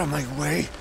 of my way.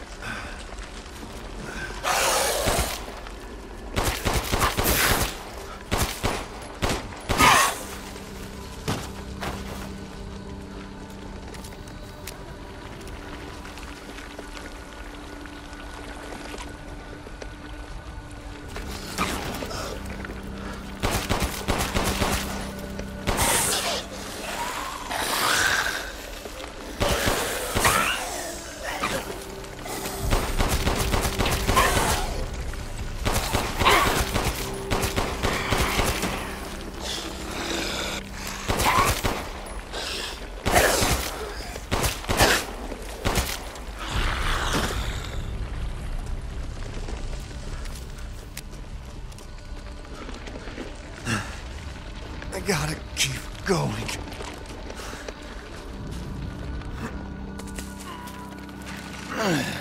Gotta keep going.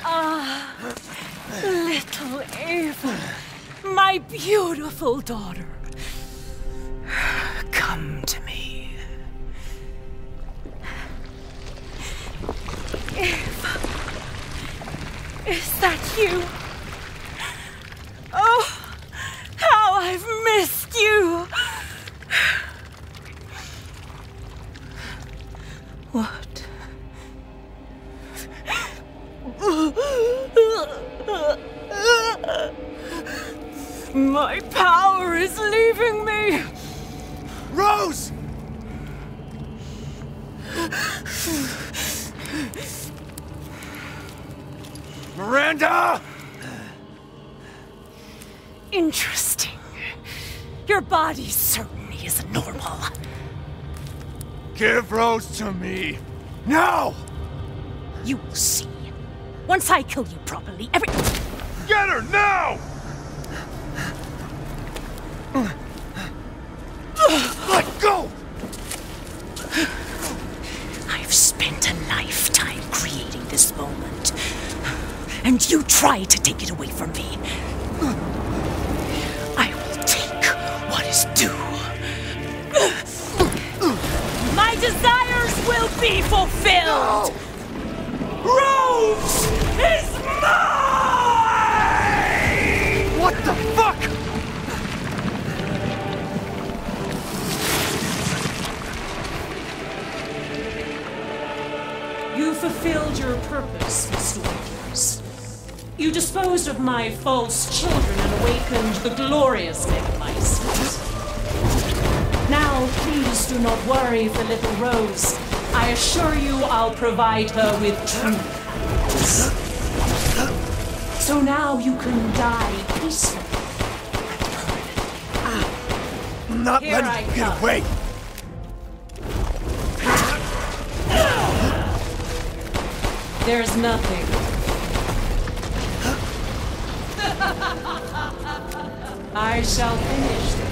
Ah, Little Eva, my beautiful daughter. Come to me. Eva, is that you? Once I kill you properly, every. Get her now! Let go! I've spent a lifetime creating this moment. And you try to take it away from me. I will take what is due. My desires will be fulfilled! Rose is mine! What the fuck? You fulfilled your purpose, Mr. Winters. You disposed of my false children and awakened the glorious Megamycete. Now, please do not worry for little Rose. I assure you I'll provide her with happiness. So now you can die peacefully. I'm not Here letting I you get away. There's nothing. I shall finish this.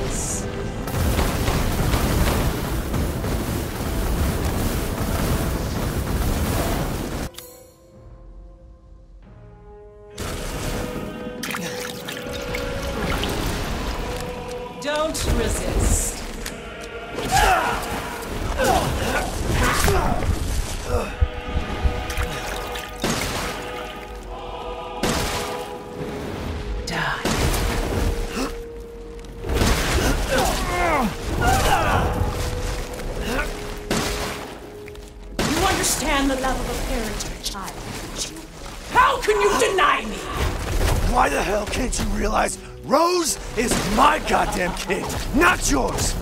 Goddamn kid, not yours?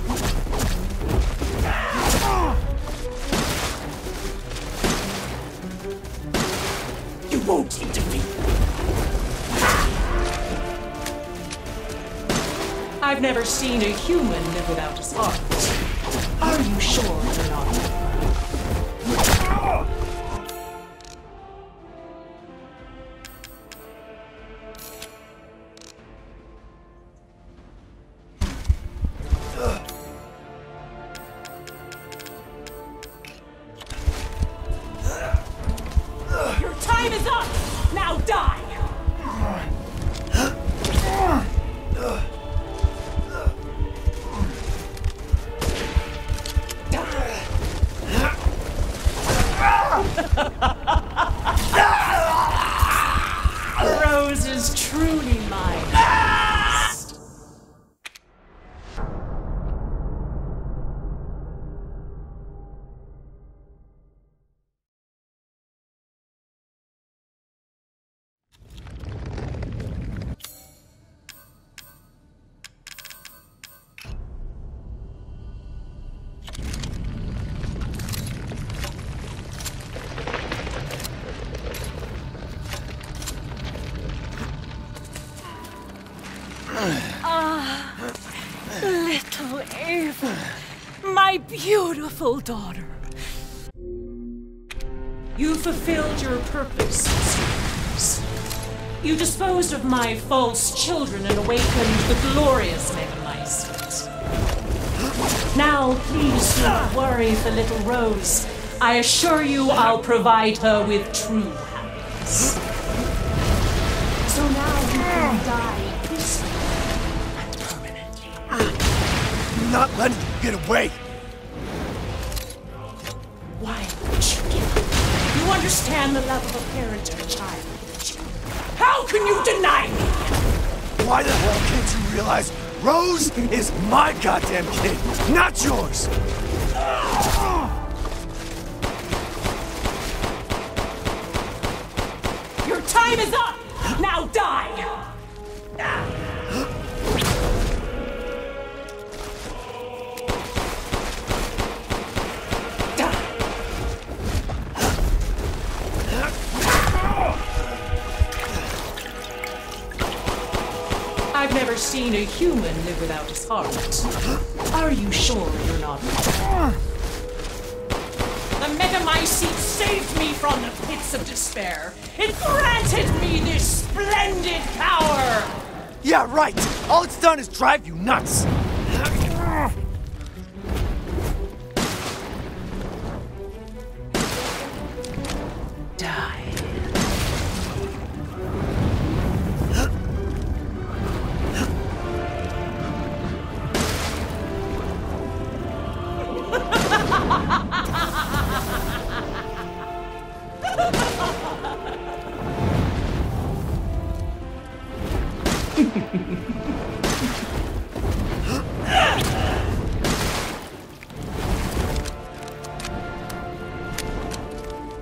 You won't intervene. I've never seen a human live without a spark. Are you sure you're not? My beautiful daughter. You fulfilled your purpose. You disposed of my false children and awakened the glorious Megamycete. Now, please do not worry for little Rose. I assure you I'll provide her with true happiness. So now you can die peacefully and permanently. Ah, not letting you get away. Can you deny me? Why the hell can't you realize Rose is my goddamn kid, not yours? Your time is up! Now die! Seen a human live without his heart. Are you sure you're not? The Megamycete saved me from the pits of despair. It granted me this splendid power! Yeah, right. All it's done is drive you nuts.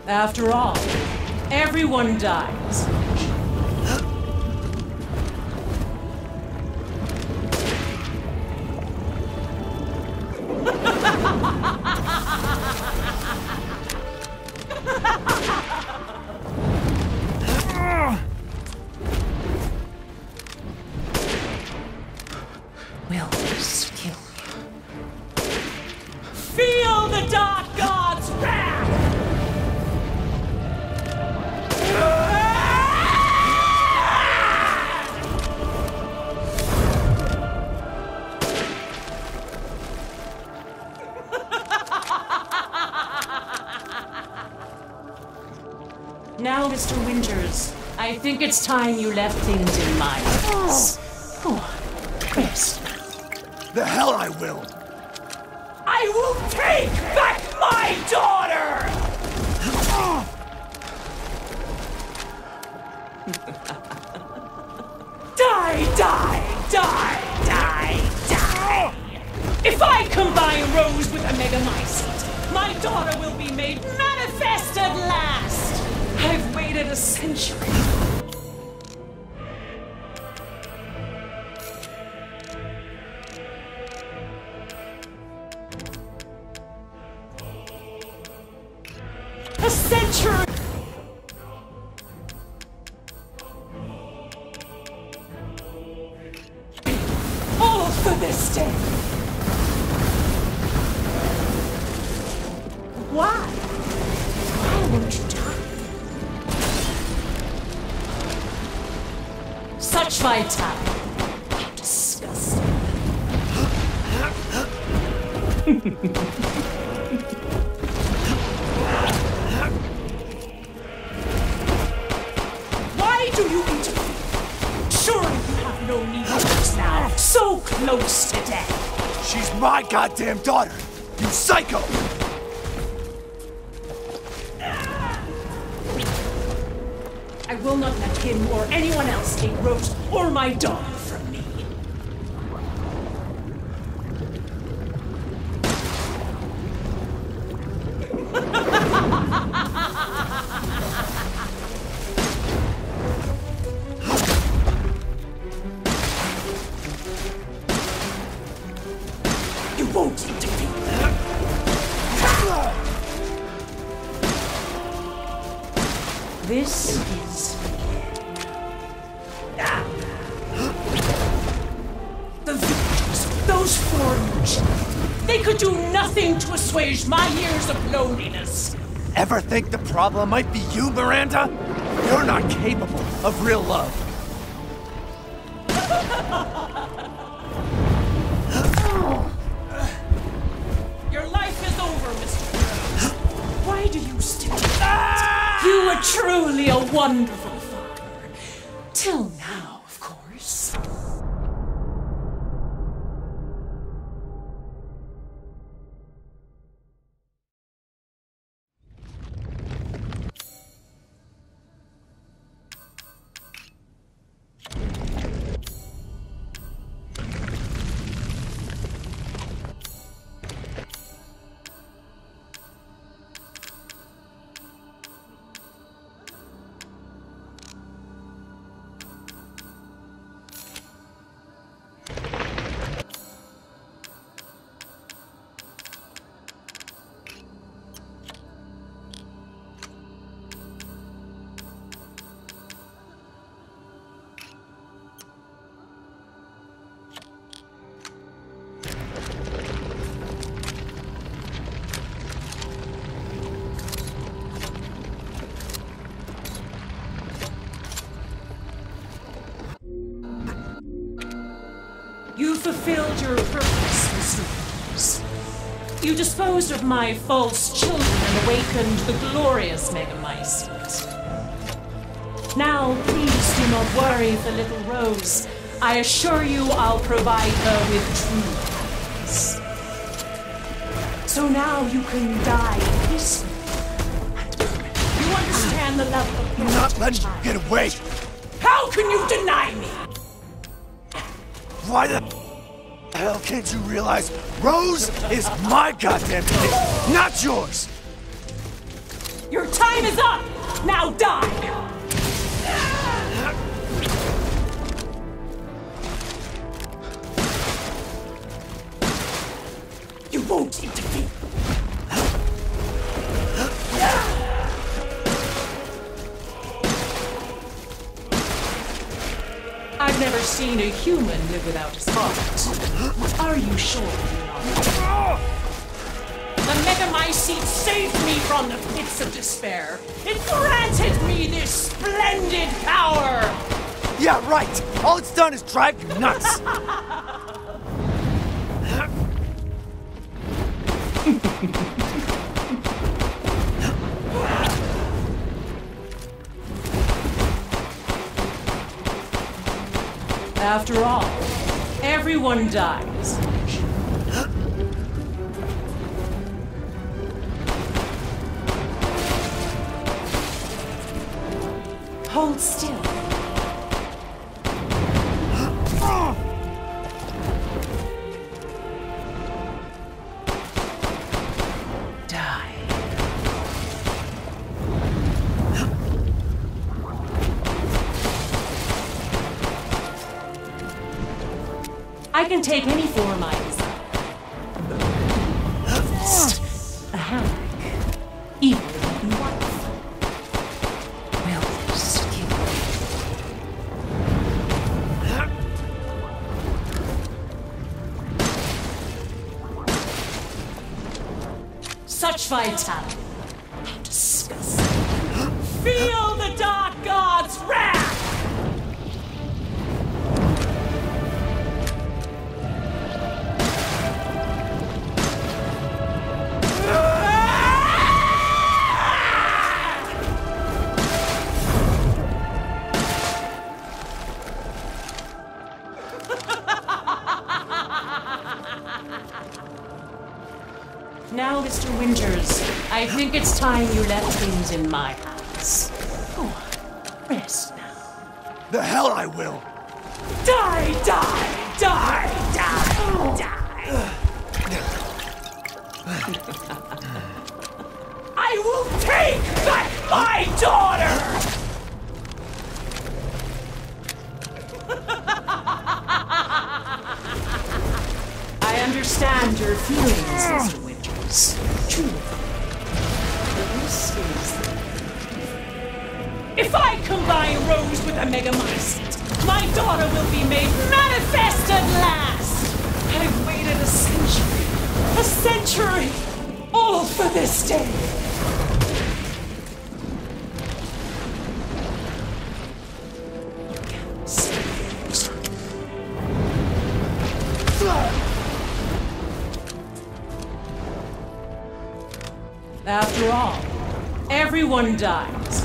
After all, everyone dies. Think it's time you left things in my hands. Oh, oh rest. The hell I will. I will take back my daughter! die, die, die, die, die! If I combine Rose with a Megamycete, my daughter will be made manifest at last! I've waited a century. You have no need of this now. So close to death. She's my goddamn daughter. You psycho. I will not let him or anyone else take Rose or my daughter Ever think the problem might be you, Miranda? You're not capable of real love. Your life is over, Mr. Why do you still You were truly a wonderful fulfilled your purpose. You disposed of my false children and awakened the glorious Megamycete. Now, please do not worry for little Rose. I assure you I'll provide her with true happiness. So now you can die peacefully. You understand the level of I'm not letting you get away. How can you deny me? Why the hell can't you realize Rose is my goddamn kid, not yours? Your time is up! Now die! You won't interfere. I've never seen a human live without his heart. Are you sure you're not? The Megamycete saved me from the pits of despair. It granted me this splendid power. Yeah, right. All it's done is drive you nuts. After all, everyone dies. Hold still. Can take any form I desire. A hammock, even wife. Will this kill? Such vitality. How disgusting. Feel think it's time you left things in my hands. Go on, rest now. The hell I will. Die, die, die, die, die. I will take back my daughter! I understand your feelings, Mr. Winters. Truly. If I combine Rose with a Megamycete, my daughter will be made manifest at last! I've waited a century, a century, all for this day. Everyone dies.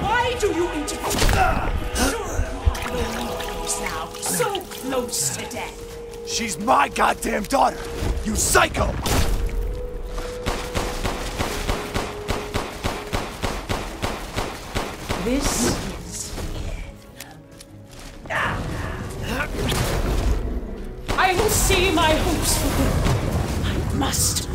Why do you interfere? Now, so close to death. She's my goddamn daughter! You psycho! This must.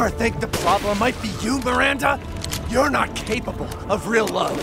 Ever think the problem might be you, Miranda? You're not capable of real love.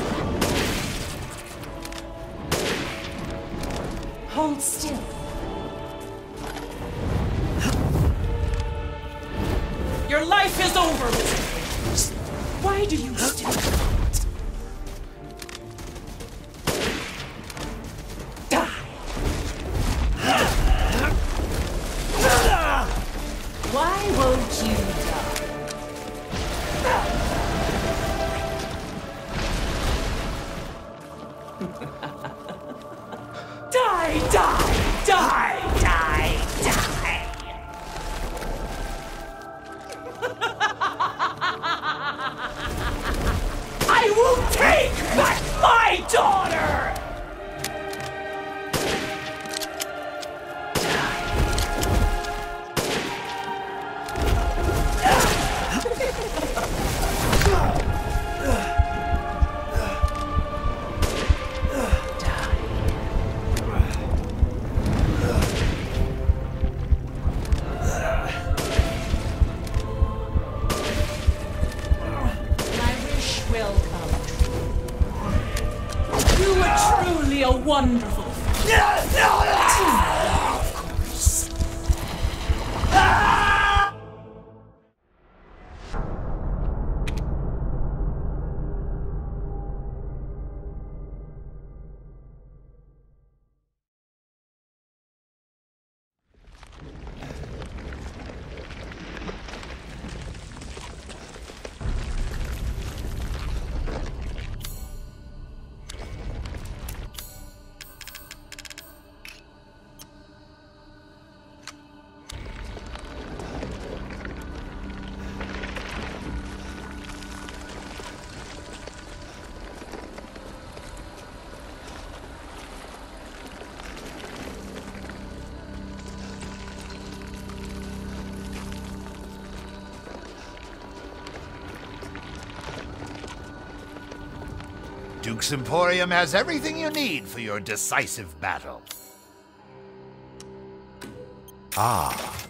Duke's Emporium has everything you need for your decisive battle. Ah.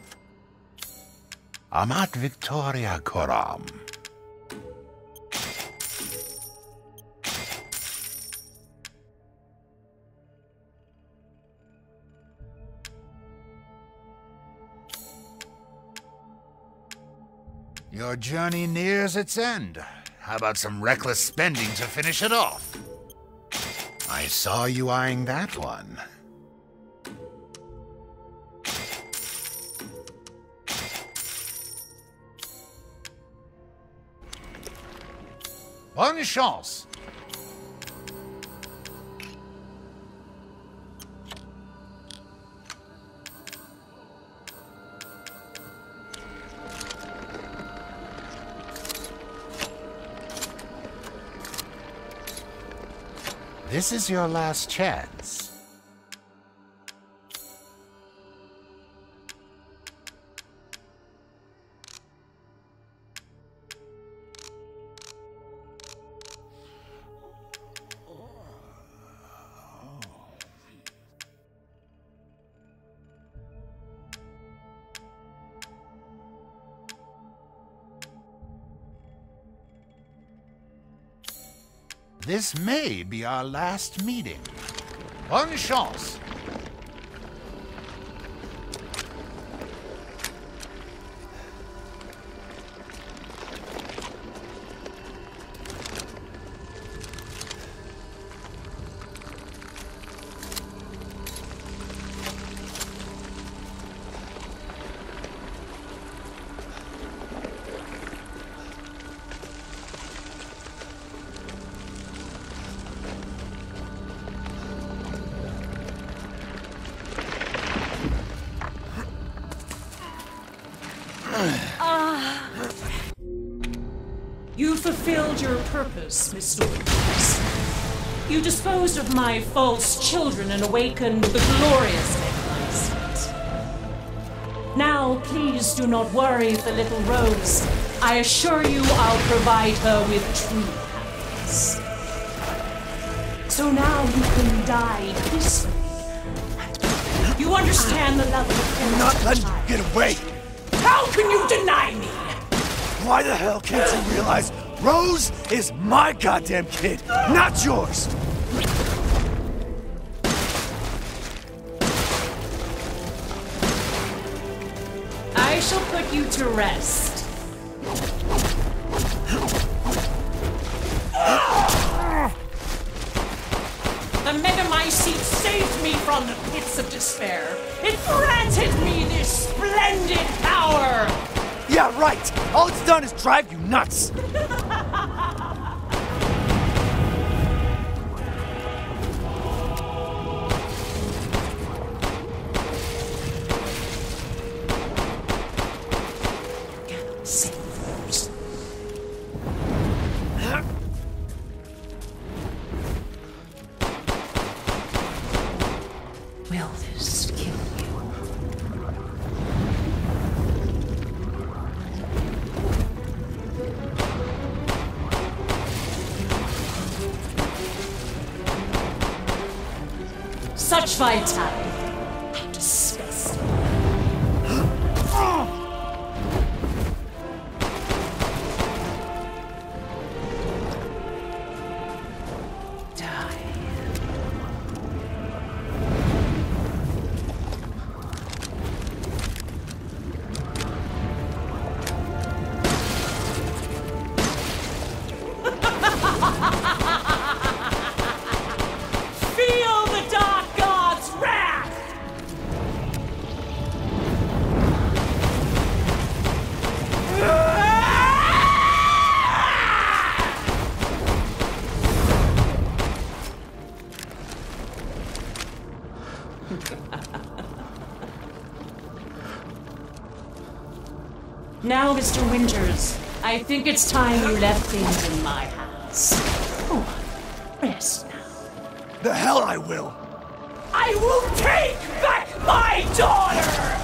Amat Victoria Curam. Your journey nears its end. How about some reckless spending to finish it off? I saw you eyeing that one. Bonne chance. This is your last chance. This may be our last meeting. Bonne chance. Purpose, Mr. Winters. You disposed of my false children and awakened the glorious Megamycete. Now, please do not worry for little Rose. I assure you I'll provide her with true happiness. So now you can die peacefully. You understand the love of I'm not letting you get away. How can you deny me? Why the hell can't you realize Rose is my goddamn kid, not yours? I shall put you to rest. The Megamycete saved me from the pits of despair. It granted me this splendid power. Yeah, right. All it's done is drive you nuts. Such I think it's time you left things in my hands. Oh, rest now. The hell I will. I will take back my daughter!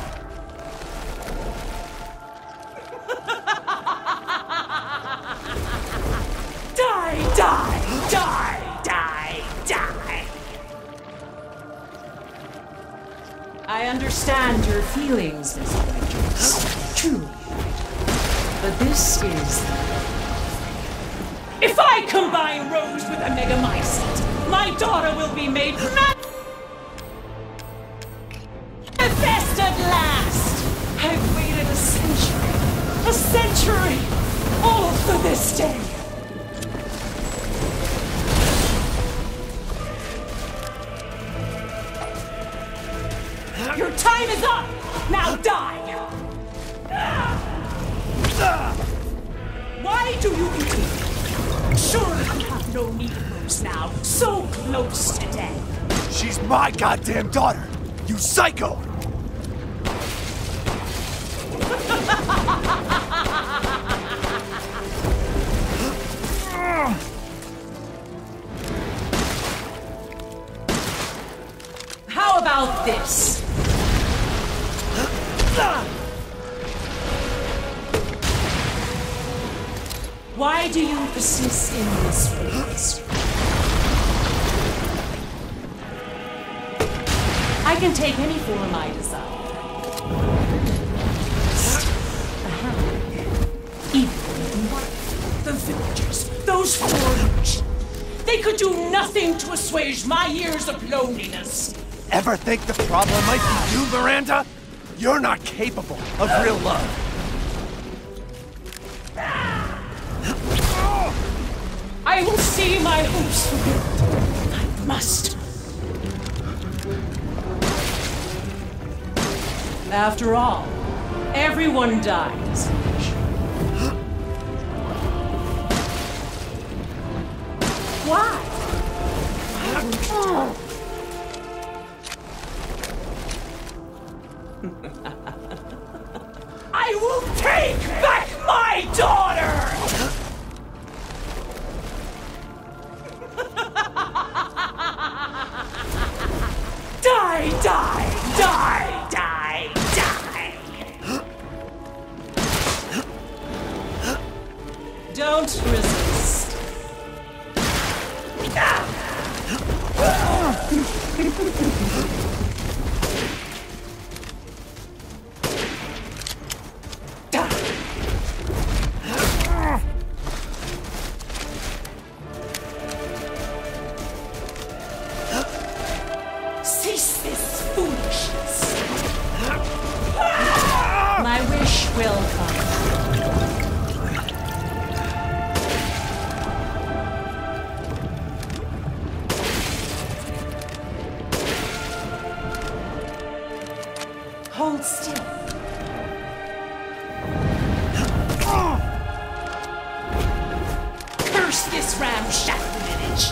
die, die, die, die, die! I understand your feelings, Mr. Winters. Truly. But this is. If I combine Rose with a Megamycete, my daughter will be made mad. Manifest at last! I've waited a century, a century, all for this day. Your time is up! Now die! Rose now, so close to death. She's my goddamn daughter. You psycho. My years of loneliness. Ever think the problem might be you, Miranda? You're not capable of real love. I will see my hopes fulfilled. I must. After all, everyone dies. Why? I Hold still. Curse this ramshackle village.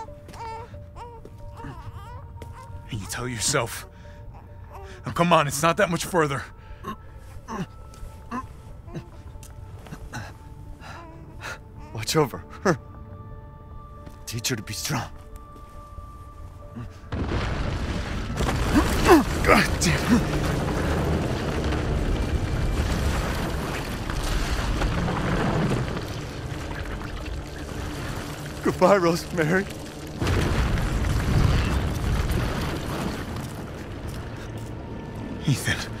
Yourself. Now, come on, it's not that much further. Watch over her. Teach her to be strong. God damn. Goodbye, Rosemary. Ethan.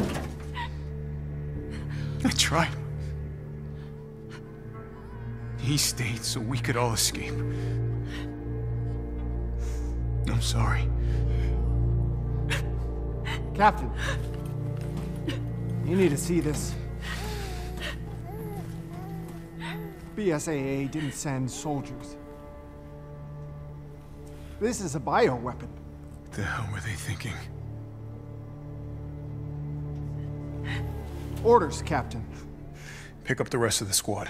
I tried. He stayed so we could all escape. I'm sorry. Captain, you need to see this. BSAA didn't send soldiers. This is a bioweapon. What the hell were they thinking? Orders, Captain. Pick up the rest of the squad.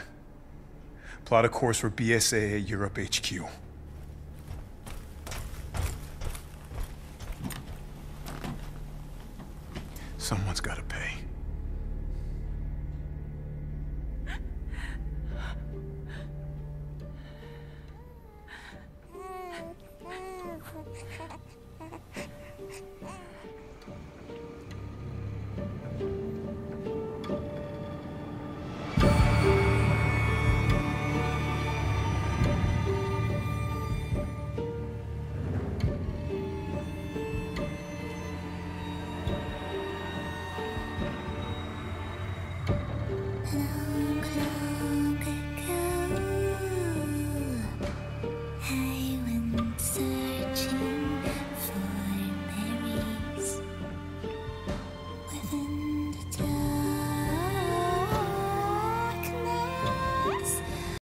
Plot a course for BSAA Europe HQ. Someone's gotta pay.